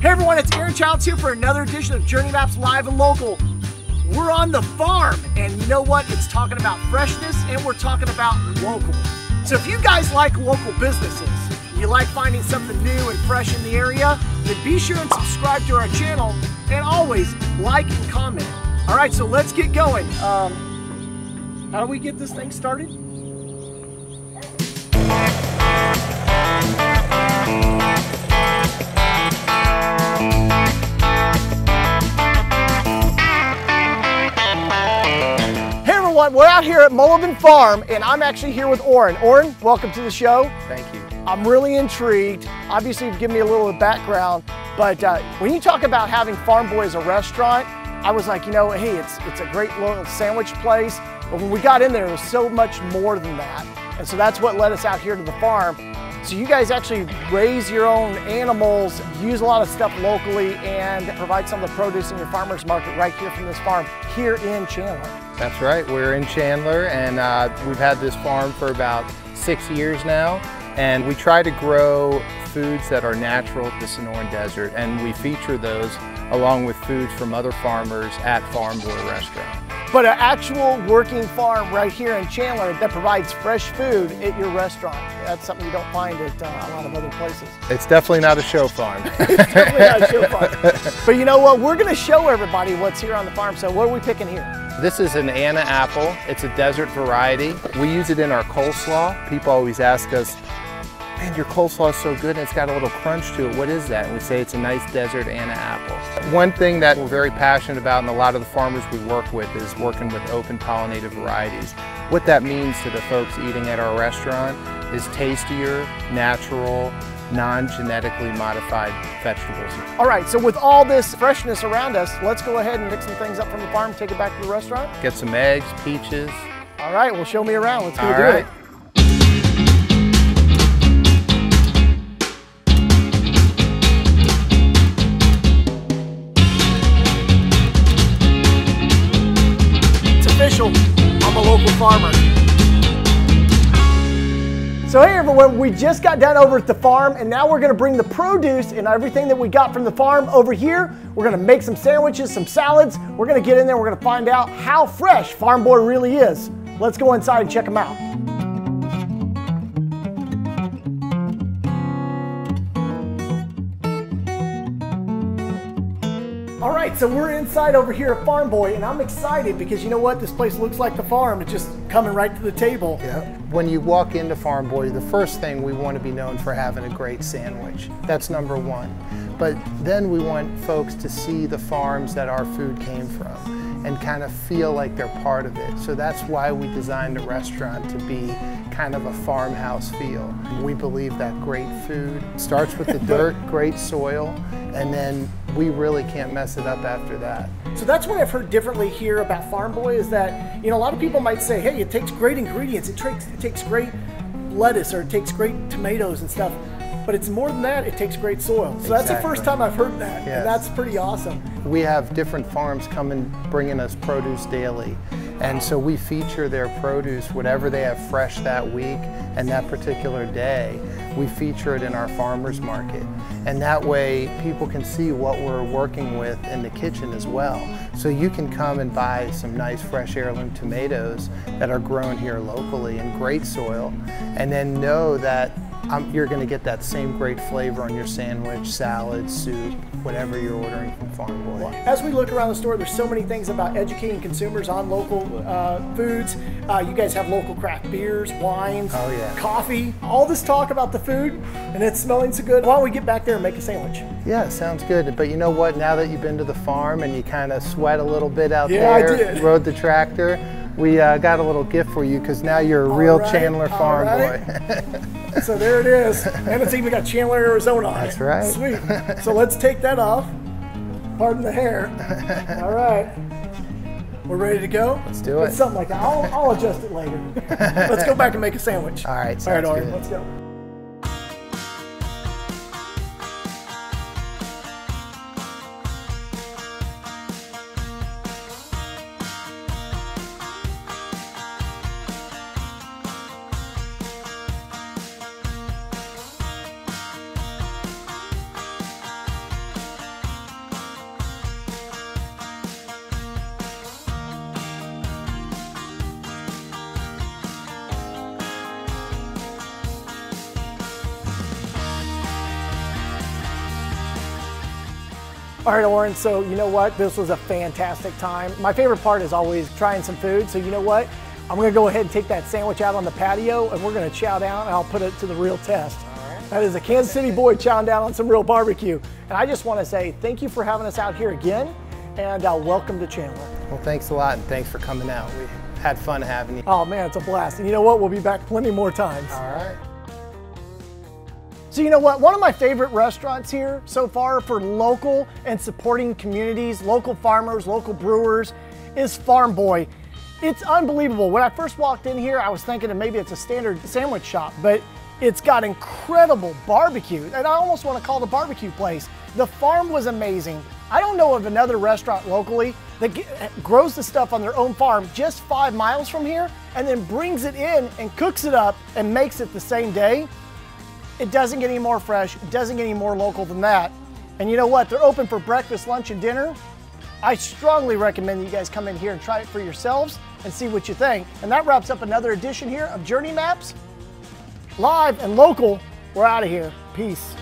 Hey everyone, it's Aaron Childs here for another edition of Journey Maps Live and Local. We're on the farm, and you know what? It's talking about freshness and we're talking about local. So if you guys like local businesses, you like finding something new and fresh in the area, then be sure and subscribe to our channel and always like and comment. All right, so let's get going. Um, how do we get this thing started? We're out here at Molovin Farm and I'm actually here with Oren. Oren, welcome to the show. Thank you. I'm really intrigued. Obviously, you've given me a little background, but uh, when you talk about having Farm Boy as a restaurant, I was like, you know, hey, it's it's a great little sandwich place. But when we got in there, it was so much more than that. And so that's what led us out here to the farm. So you guys actually raise your own animals, use a lot of stuff locally, and provide some of the produce in your farmer's market right here from this farm here in Chandler. That's right. We're in Chandler and uh, we've had this farm for about six years now. And we try to grow foods that are natural to the Sonoran Desert and we feature those along with foods from other farmers at Farm Boy Restaurant. But an actual working farm right here in Chandler that provides fresh food at your restaurant. That's something you don't find at uh, a lot of other places. It's definitely not a show farm. It's definitely not a show farm. But you know what? We're going to show everybody what's here on the farm. So what are we picking here? This is an Anna apple. It's a desert variety. We use it in our coleslaw. People always ask us, man, your coleslaw is so good and it's got a little crunch to it. What is that? And we say it's a nice desert Anna apple. One thing that we're very passionate about and a lot of the farmers we work with is working with open pollinated varieties. What that means to the folks eating at our restaurant is tastier, natural, non-genetically modified vegetables. All right, so with all this freshness around us, let's go ahead and pick some things up from the farm, take it back to the restaurant. Get some eggs, peaches. All right, well, show me around. Let's go All do right. it. Official. I'm a local farmer. So hey everyone, we just got done over at the farm and now we're gonna bring the produce and everything that we got from the farm over here. We're gonna make some sandwiches, some salads. We're gonna get in there, we're gonna find out how fresh Farm Boy really is. Let's go inside and check them out. So we're inside over here at Farm Boy and I'm excited because you know what? This place looks like the farm. It's just coming right to the table. Yeah. When you walk into Farm Boy, the first thing we want to be known for having a great sandwich. That's number one. But then we want folks to see the farms that our food came from and kind of feel like they're part of it. So that's why we designed the restaurant to be kind of a farmhouse feel. We believe that great food starts with the dirt, great soil, and then we really can't mess it up after that. So that's what I've heard differently here about Farm Boy is that, you know, a lot of people might say, hey, it takes great ingredients, it takes, it takes great lettuce or it takes great tomatoes and stuff. But it's more than that, it takes great soil. So that's the first time I've heard that. Yes. And that's pretty awesome. We have different farms coming, bringing us produce daily. And so we feature their produce, whatever they have fresh that week and that particular day, we feature it in our farmer's market. And that way people can see what we're working with in the kitchen as well. So you can come and buy some nice fresh heirloom tomatoes that are grown here locally in great soil and then know that um, you're going to get that same great flavor on your sandwich, salad, soup, whatever you're ordering from Farm Boy. As we look around the store, there's so many things about educating consumers on local uh, foods. Uh, you guys have local craft beers, wines, Oh, yeah. coffee, all this talk about the food, and it's smelling so good. Why don't we get back there and make a sandwich? Yeah, sounds good. But you know what? Now that you've been to the farm and you kind of sweat a little bit out Yeah, I there, rode the tractor, we uh, got a little gift for you because now you're a All real right, Chandler farm right. boy. So there it is. And it's even got Chandler, Arizona on That's it. right. Sweet. So let's take that off. Pardon the hair. All right. We're ready to go? Let's do It's it. something like that. I'll, I'll adjust it later. let's go back and make a sandwich. All right, All right, sounds let's go. All right, Oren, so you know what? This was a fantastic time. My favorite part is always trying some food. So you know what? I'm gonna go ahead and take that sandwich out on the patio and we're gonna chow down and I'll put it to the real test. That is a Kansas City boy chowing down on some real barbecue. And I just wanna say thank you for having us out here again and uh, welcome to Chandler. Well, thanks a lot and thanks for coming out. We had fun having you. Oh man, it's a blast. And you know what? We'll be back plenty more times. All right. So you know what? One of my favorite restaurants here so far for local and supporting communities, local farmers, local brewers, is Farm Boy. It's unbelievable. When I first walked in here, I was thinking that maybe it's a standard sandwich shop, but it's got incredible barbecue. And I almost want to call it a barbecue place. The farm was amazing. I don't know of another restaurant locally that grows the stuff on their own farm just five miles from here and then brings it in and cooks it up and makes it the same day. It doesn't get any more fresh, it doesn't get any more local than that. And you know what? They're open for breakfast, lunch, and dinner. I strongly recommend that you guys come in here and try it for yourselves and see what you think. And that wraps up another edition here of Journey Maps. Live and local, we're out of here. Peace.